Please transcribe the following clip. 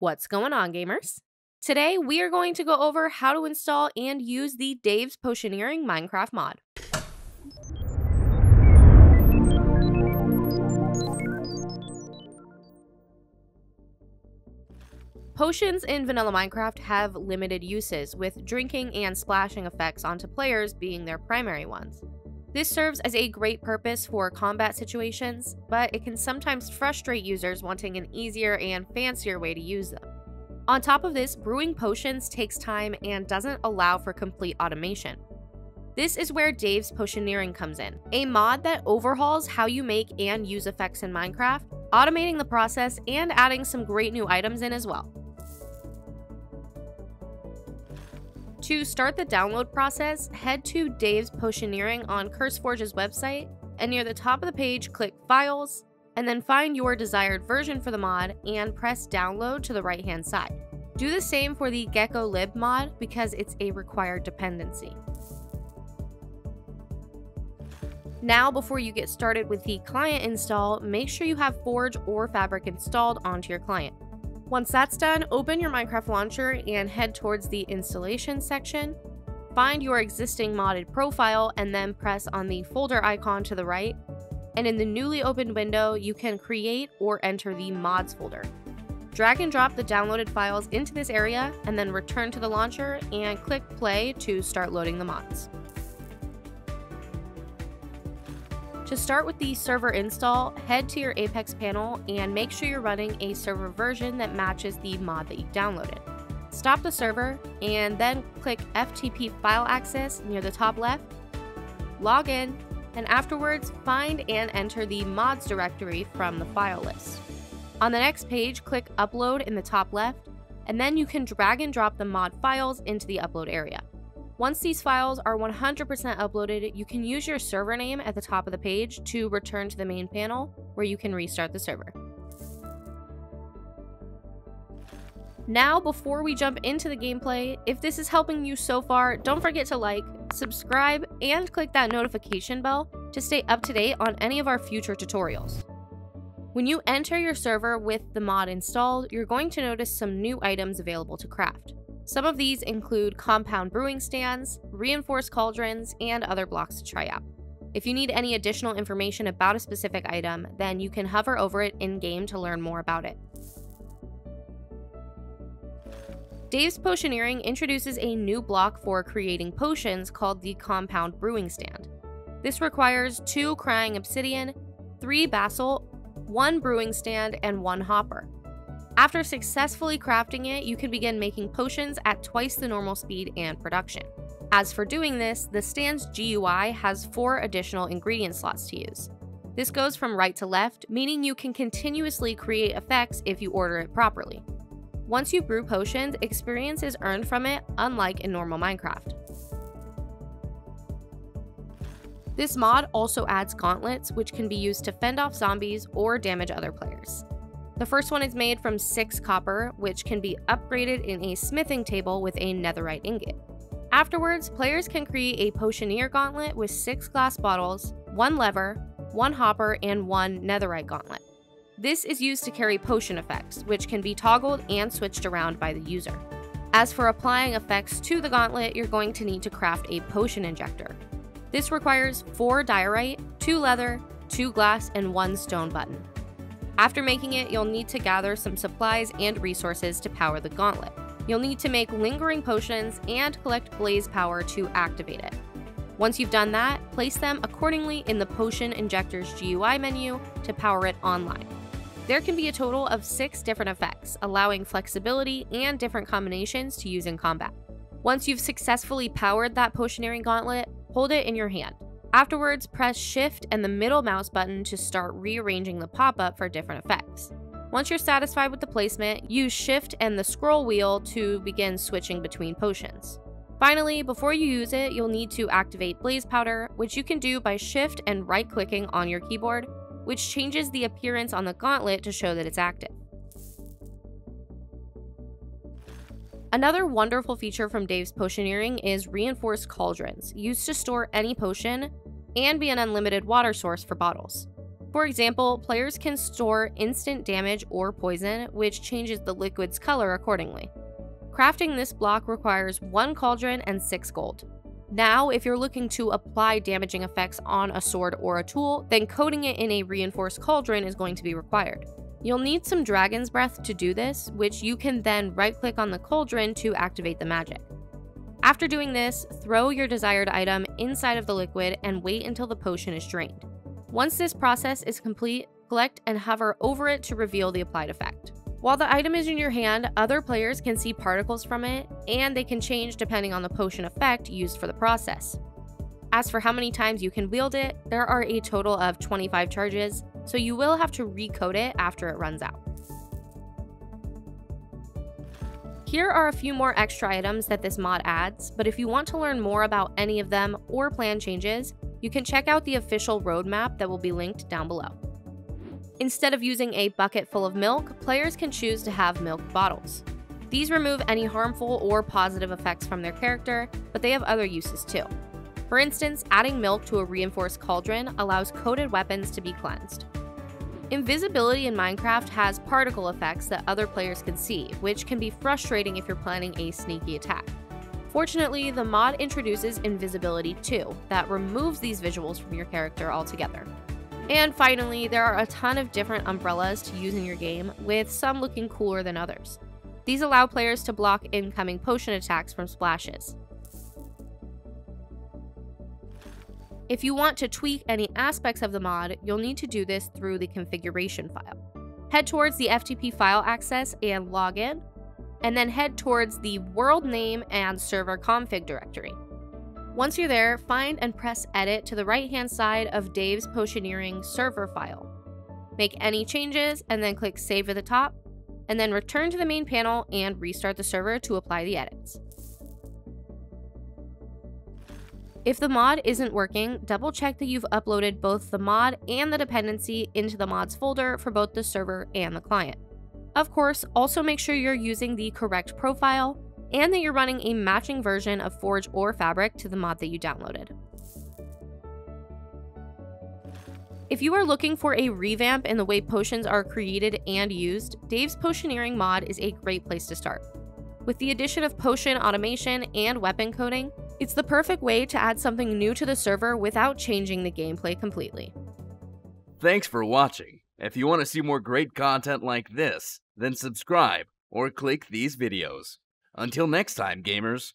What's going on, gamers? Today, we are going to go over how to install and use the Dave's Potioneering Minecraft mod. Potions in vanilla Minecraft have limited uses, with drinking and splashing effects onto players being their primary ones. This serves as a great purpose for combat situations, but it can sometimes frustrate users wanting an easier and fancier way to use them. On top of this, brewing potions takes time and doesn't allow for complete automation. This is where Dave's Potioneering comes in, a mod that overhauls how you make and use effects in Minecraft, automating the process and adding some great new items in as well. To start the download process, head to Dave's Potioneering on CurseForge's website, and near the top of the page, click Files, and then find your desired version for the mod and press Download to the right hand side. Do the same for the GeckoLib mod because it's a required dependency. Now, before you get started with the client install, make sure you have Forge or Fabric installed onto your client. Once that's done, open your Minecraft launcher and head towards the installation section. Find your existing modded profile and then press on the folder icon to the right. And in the newly opened window, you can create or enter the mods folder. Drag and drop the downloaded files into this area and then return to the launcher and click play to start loading the mods. To start with the server install, head to your Apex panel and make sure you're running a server version that matches the mod that you downloaded. Stop the server and then click FTP file access near the top left, log in, and afterwards find and enter the mods directory from the file list. On the next page, click upload in the top left, and then you can drag and drop the mod files into the upload area. Once these files are 100% uploaded, you can use your server name at the top of the page to return to the main panel where you can restart the server. Now, before we jump into the gameplay, if this is helping you so far, don't forget to like, subscribe, and click that notification bell to stay up to date on any of our future tutorials. When you enter your server with the mod installed, you're going to notice some new items available to craft. Some of these include compound brewing stands, reinforced cauldrons, and other blocks to try out. If you need any additional information about a specific item, then you can hover over it in-game to learn more about it. Dave's Potioneering introduces a new block for creating potions called the Compound Brewing Stand. This requires two crying obsidian, three basalt, one brewing stand, and one hopper. After successfully crafting it, you can begin making potions at twice the normal speed and production. As for doing this, the stand's GUI has four additional ingredient slots to use. This goes from right to left, meaning you can continuously create effects if you order it properly. Once you brew potions, experience is earned from it, unlike in normal Minecraft. This mod also adds gauntlets, which can be used to fend off zombies or damage other players. The first one is made from 6 copper, which can be upgraded in a smithing table with a netherite ingot. Afterwards, players can create a potioneer gauntlet with 6 glass bottles, 1 lever, 1 hopper, and 1 netherite gauntlet. This is used to carry potion effects, which can be toggled and switched around by the user. As for applying effects to the gauntlet, you're going to need to craft a potion injector. This requires 4 diorite, 2 leather, 2 glass, and 1 stone button. After making it, you'll need to gather some supplies and resources to power the gauntlet. You'll need to make lingering potions and collect blaze powder to activate it. Once you've done that, place them accordingly in the Potion Injector's GUI menu to power it online. There can be a total of six different effects, allowing flexibility and different combinations to use in combat. Once you've successfully powered that potioneering gauntlet, hold it in your hand. Afterwards, press Shift and the middle mouse button to start rearranging the pop-up for different effects. Once you're satisfied with the placement, use Shift and the scroll wheel to begin switching between potions. Finally, before you use it, you'll need to activate Blaze Powder, which you can do by Shift and right-clicking on your keyboard, which changes the appearance on the gauntlet to show that it's active. Another wonderful feature from Dave's Potioneering is reinforced cauldrons, used to store any potion and be an unlimited water source for bottles. For example, players can store instant damage or poison, which changes the liquid's color accordingly. Crafting this block requires one cauldron and six gold. Now, if you're looking to apply damaging effects on a sword or a tool, then coating it in a reinforced cauldron is going to be required. You'll need some Dragon's Breath to do this, which you can then right click on the cauldron to activate the magic. After doing this, throw your desired item inside of the liquid and wait until the potion is drained. Once this process is complete, collect and hover over it to reveal the applied effect. While the item is in your hand, other players can see particles from it, and they can change depending on the potion effect used for the process. As for how many times you can wield it, there are a total of 25 charges, so you will have to recoat it after it runs out. Here are a few more extra items that this mod adds, but if you want to learn more about any of them or plan changes, you can check out the official roadmap that will be linked down below. Instead of using a bucket full of milk, players can choose to have milk bottles. These remove any harmful or positive effects from their character, but they have other uses too. For instance, adding milk to a reinforced cauldron allows coated weapons to be cleansed. Invisibility in Minecraft has particle effects that other players can see, which can be frustrating if you're planning a sneaky attack. Fortunately, the mod introduces invisibility too, that removes these visuals from your character altogether. And finally, there are a ton of different umbrellas to use in your game, with some looking cooler than others. These allow players to block incoming potion attacks from splashes. If you want to tweak any aspects of the mod, you'll need to do this through the configuration file. Head towards the FTP file access and log in, and then head towards the world name and server config directory. Once you're there, find and press edit to the right hand side of Dave's Potioneering server file. Make any changes and then click save at the top, and then return to the main panel and restart the server to apply the edits. If the mod isn't working, double check that you've uploaded both the mod and the dependency into the mods folder for both the server and the client. Of course, also make sure you're using the correct profile and that you're running a matching version of Forge or Fabric to the mod that you downloaded. If you are looking for a revamp in the way potions are created and used, Dave's Potioneering mod is a great place to start. With the addition of potion automation and weapon coating, it's the perfect way to add something new to the server without changing the gameplay completely. Thanks for watching. If you want to see more great content like this, then subscribe or click these videos. Until next time, gamers.